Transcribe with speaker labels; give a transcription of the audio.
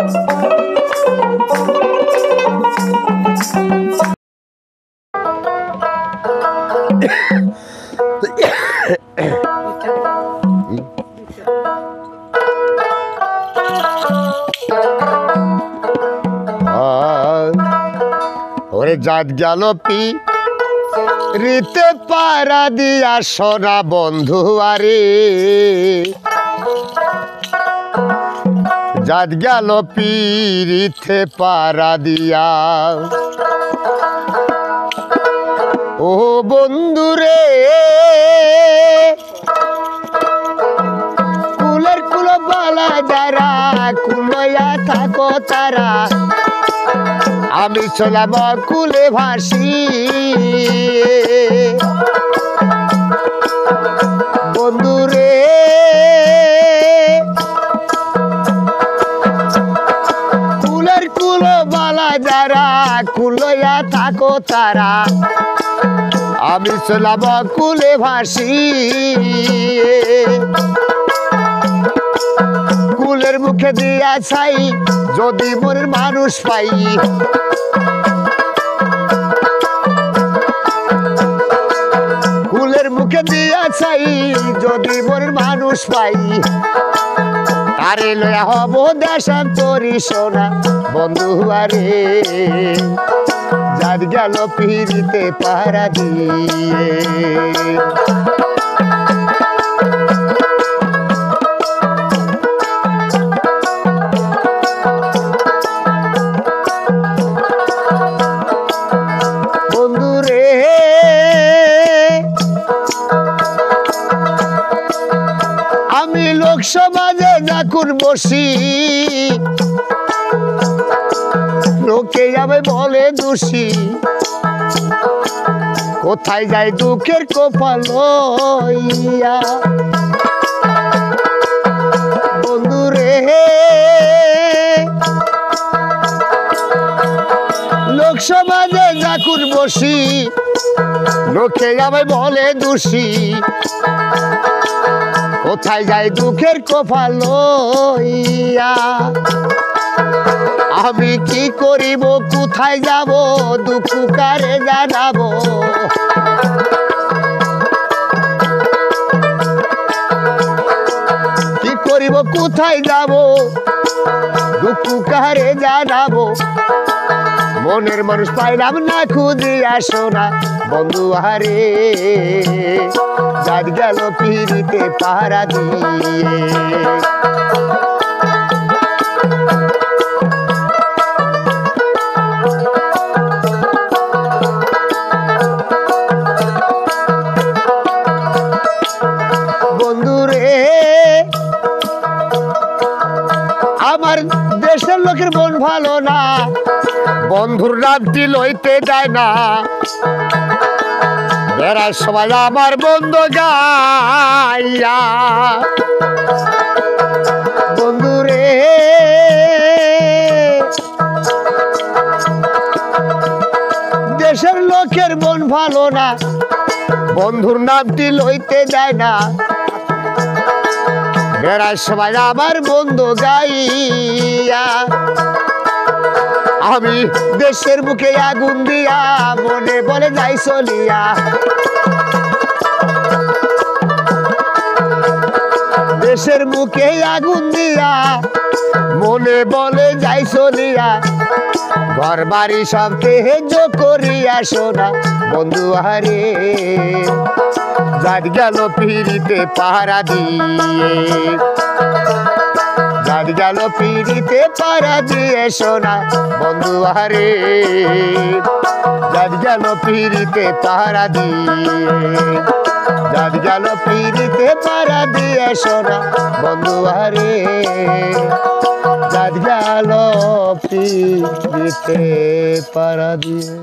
Speaker 1: ওরে জাত গেল পি। রিতে পারা দিয়া সোনা বন্ধু আরে। জাত গেল পিরিতে পারা দিয়া। ও বন্ধু রে, কুলের কুলো বালা যারা কুলয়া থাকো তারা। আমি চলাম কুলে ভাসি। বালা যারা কুলয়া থাকো তারা। আমি চলাম কুলে ভাসি। কুলের মুখে দিয়া ছাই, যদি মনের মানুষ পাই। কুলের মুখে দিয়া ছাই, যদি মনের মানুষ পাই। আরে লয়া হব দেশান্তরি সোনা বন্ধু আরে যার গেল পিড়িতে পাহারা দিয়ে। লোকসভাতে যখন বসি। লোকে যাবে বলে দোষী। কোথায় যায় দুঃখের কপাল বন্ধু রে লোকসভাতে যখন বসি। লোকে যাবে বলে দোষী। কোথায় যায় দুঃখের কপাল আমি কি করিব? কোথায় যাব? দুঃখ কারে জানাব? কি করিব? কোথায় যাব? দুঃখ কারে জানাব? মনের মানুষ পাইলাম না খুঁজে আসো না বন্ধু যার গেল পিড়িতে পাহারা দিয়ে। আমার দেশের লোকের মন ভালো না, বন্ধুর নামটি লইতে যায় না। বেড়ার সবাই আমার বন্ধু গাইয়া বন্ধু রে, দেশের লোকের মন ভালো না, বন্ধুর নামটি লইতে যায় না। বেড়ার সবাই আমার বন্ধু গাইয়া আমি দেশের মুখে আগুন দিয়া, মনে বলে যাই চলিয়া। দেশের মুখে আগুন দিয়া, মনে বলে যাই চলিয়া। ঘর বাড়ি সব তেহেজ করিয়া সোনা, বন্ধু হারে যার গেল পিড়িতে পাহারা দিয়ে। গেল পিড়িতে পাহারা দিয়ে সোনা। বন্ধু হারে যার গেল পিড়িতে পাহারা দিয়ে। যার গেল পিড়িতে পাহারা দিয়ে সোনা। বন্ধু হারে যার গেল পিড়িতে পারা দিয়ে।